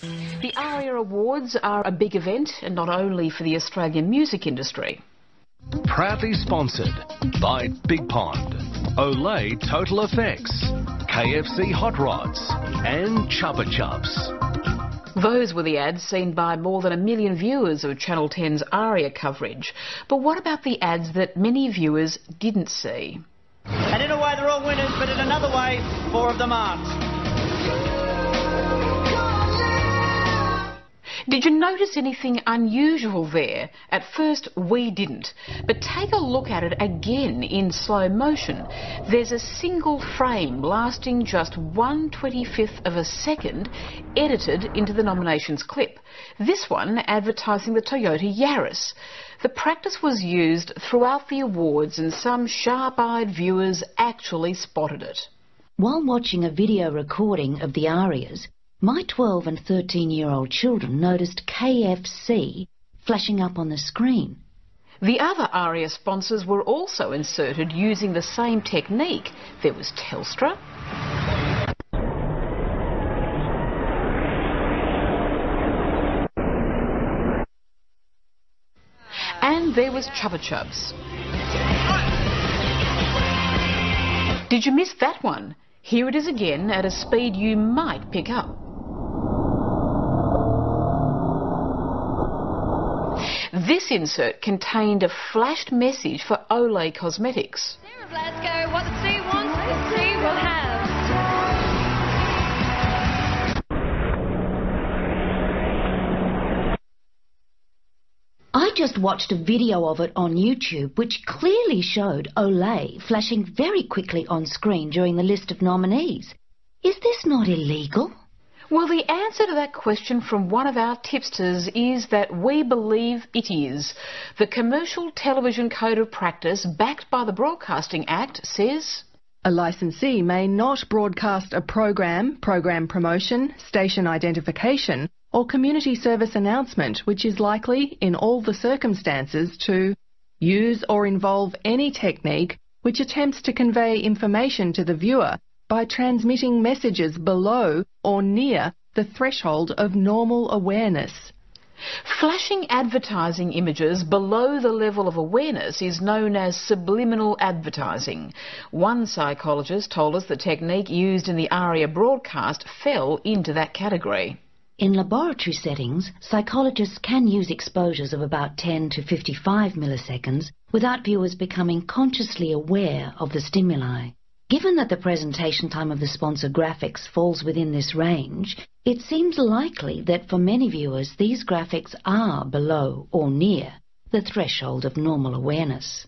The ARIA Awards are a big event and not only for the Australian music industry. Proudly sponsored by Big Pond, Olay Total Effects, KFC Hot Rods and Chupa Chups. Those were the ads seen by more than a million viewers of Channel 10's ARIA coverage. But what about the ads that many viewers didn't see? And in a way they're all winners, but in another way, four of them aren't. Did you notice anything unusual there? At first, we didn't. But take a look at it again in slow motion. There's a single frame lasting just 1 25th of a second edited into the nominations clip. This one advertising the Toyota Yaris. The practice was used throughout the awards and some sharp-eyed viewers actually spotted it. While watching a video recording of the ARIAs, my 12 and 13 year old children noticed KFC flashing up on the screen. The other ARIA sponsors were also inserted using the same technique. There was Telstra. And there was Chupa Chups. Did you miss that one? Here it is again at a speed you might pick up. This insert contained a flashed message for Olay Cosmetics. Sarah Blasko, what the sea wants, the sea will have. I just watched a video of it on YouTube which clearly showed Olay flashing very quickly on screen during the list of nominees. Is this not illegal? Well, the answer to that question from one of our tipsters is that we believe it is. The Commercial Television Code of Practice, backed by the Broadcasting Act, says. A licensee may not broadcast a program, program promotion, station identification, or community service announcement which is likely, in all the circumstances, to use or involve any technique which attempts to convey information to the viewer by transmitting messages below or near the threshold of normal awareness. Flashing advertising images below the level of awareness is known as subliminal advertising. One psychologist told us the technique used in the ARIA broadcast fell into that category. In laboratory settings, psychologists can use exposures of about 10 to 55 milliseconds without viewers becoming consciously aware of the stimuli. Given that the presentation time of the sponsor graphics falls within this range, it seems likely that for many viewers these graphics are below or near the threshold of normal awareness.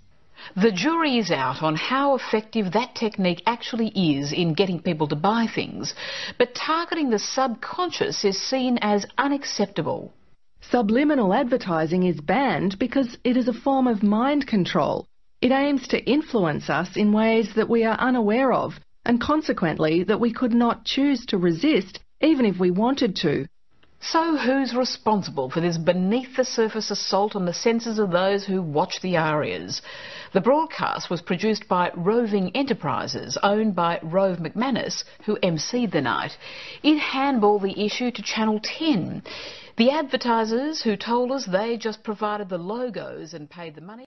The jury is out on how effective that technique actually is in getting people to buy things, but targeting the subconscious is seen as unacceptable. Subliminal advertising is banned because it is a form of mind control it aims to influence us in ways that we are unaware of, and consequently that we could not choose to resist even if we wanted to. So who's responsible for this beneath the surface assault on the senses of those who watch the ARIAs? The broadcast was produced by Roving Enterprises, owned by Rove McManus, who emceed the night. It handballed the issue to Channel 10. The advertisers who told us they just provided the logos and paid the money